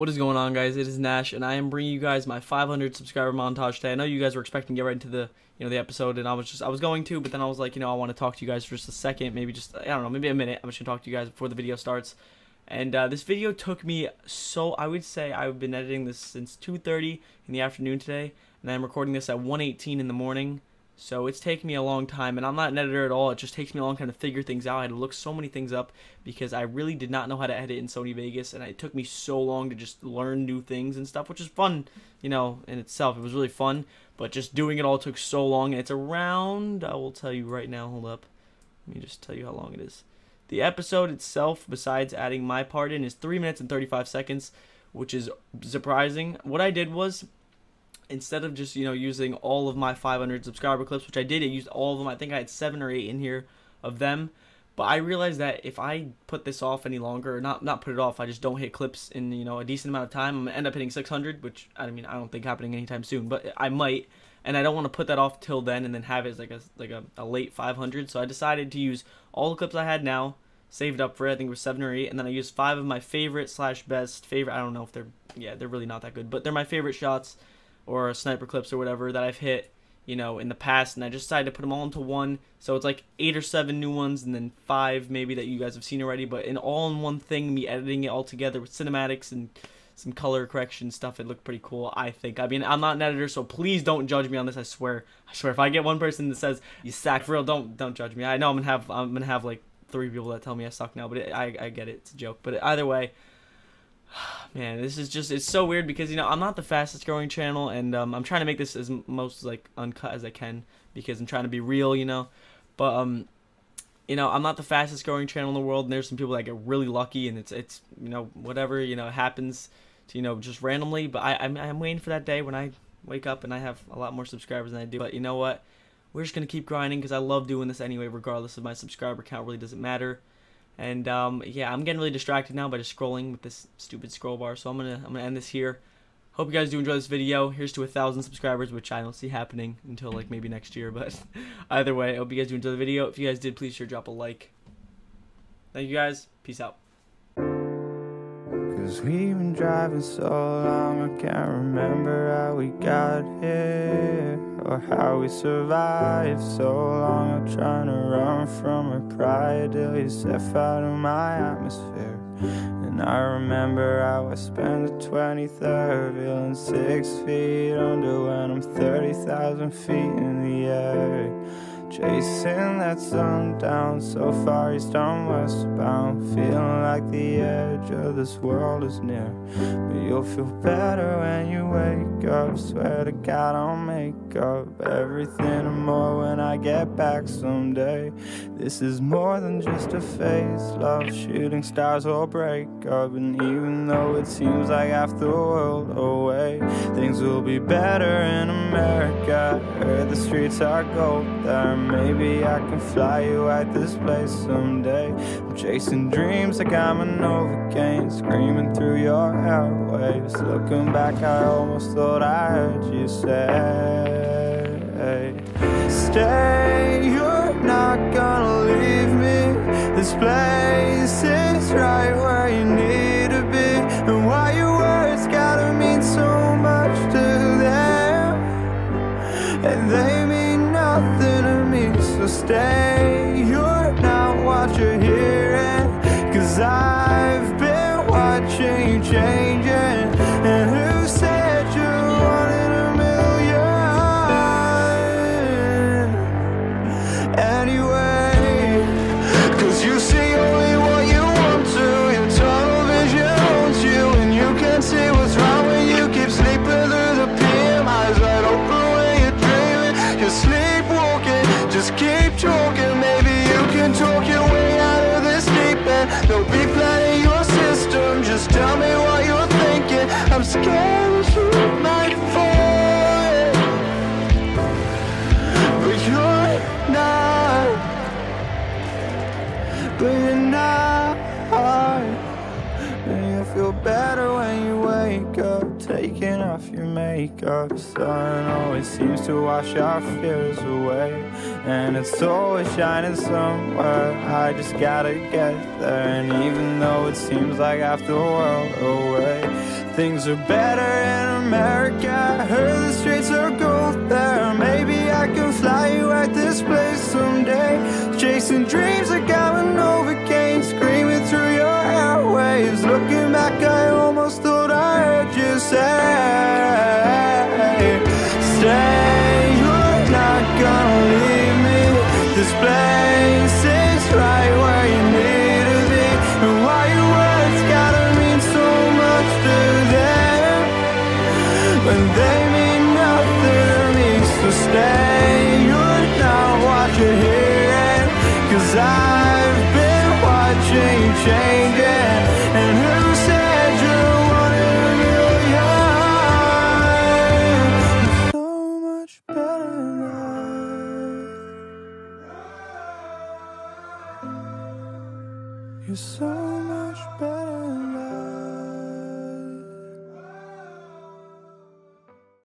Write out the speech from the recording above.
What is going on, guys? It is Nash, and I am bringing you guys my 500 subscriber montage today. I know you guys were expecting to get right into the, you know, the episode, and I was just, I was going to, but then I was like, you know, I want to talk to you guys for just a second, maybe just, I don't know, maybe a minute. I'm just gonna talk to you guys before the video starts. And uh, this video took me so, I would say I've been editing this since 2:30 in the afternoon today, and I'm recording this at 1:18 in the morning. So it's taken me a long time, and I'm not an editor at all. It just takes me a long time to figure things out. I had to look so many things up because I really did not know how to edit in Sony Vegas, and it took me so long to just learn new things and stuff, which is fun, you know, in itself. It was really fun, but just doing it all took so long, and it's around, I will tell you right now, hold up. Let me just tell you how long it is. The episode itself, besides adding my part in, is 3 minutes and 35 seconds, which is surprising. What I did was instead of just you know using all of my 500 subscriber clips, which I did, I used all of them. I think I had seven or eight in here of them. But I realized that if I put this off any longer, or not not put it off, I just don't hit clips in you know a decent amount of time. I'm gonna end up hitting 600, which I mean I don't think happening anytime soon, but I might. And I don't want to put that off till then, and then have it as like a like a, a late 500. So I decided to use all the clips I had now, saved up for it. I think it was seven or eight, and then I used five of my favorite slash best favorite. I don't know if they're yeah they're really not that good, but they're my favorite shots or sniper clips or whatever that I've hit, you know, in the past, and I just decided to put them all into one. So it's like eight or seven new ones, and then five maybe that you guys have seen already. But in all in one thing, me editing it all together with cinematics and some color correction stuff, it looked pretty cool. I think. I mean, I'm not an editor, so please don't judge me on this. I swear. I swear. If I get one person that says you suck for real, don't don't judge me. I know I'm gonna have I'm gonna have like three people that tell me I suck now, but it, I I get it. It's a joke. But either way man this is just it's so weird because you know i'm not the fastest growing channel and um, i'm trying to make this as most like uncut as i can because i'm trying to be real you know? But um you know i'm not the fastest growing channel in the world and there's some people that get really lucky and it's it's you know whatever you know happens to you know just randomly. But i i'm, I'm waiting for that day when i wake up and i have a lot more subscribers than i do. But you know what? We're just gonna keep grinding because i love doing this anyway regardless of my subscriber count really doesn't matter and um, yeah, I'm getting really distracted now by just scrolling with this stupid scroll bar. So I'm gonna I'm gonna end this here. Hope you guys do enjoy this video. Here's to a thousand subscribers, which I don't see happening until like maybe next year. But either way, I hope you guys do enjoy the video. If you guys did, please sure drop a like. Thank you guys. Peace out. Cause we've been driving so long, I can't remember how we got here or how we survived so long. I'm trying to run from her pride till you step out of my atmosphere. And I remember how I spent the 23rd feeling six feet under when I'm 30,000 feet in the air. Chasing that sun down so far east on westbound Feeling like the edge of this world is near But you'll feel better when you up Swear to God I'll make up everything and more when I get back someday. This is more than just a phase Love shooting stars will break up. And even though it seems like half the world away Things will be better in America. Heard the streets are gold there. Maybe I can fly you at this place someday. I'm chasing dreams like I'm an Novocaine, screaming through your airwaves. Looking back, I almost thought I you say, Stay, you're not gonna leave me. This place is right where you need to be. And why your words gotta mean so much to them. And they mean nothing to me, so stay, you're not what you're hearing Cause I've been watching you changing better when you wake up, taking off your makeup. Sun always seems to wash our fears away, and it's always shining somewhere. I just gotta get there, and even though it seems like half the world away, Things are better in America. I heard the streets are gold there. Maybe I can fly you at this place someday. Chasing dreams like I'm And who said you a million? So much better. You're so much better.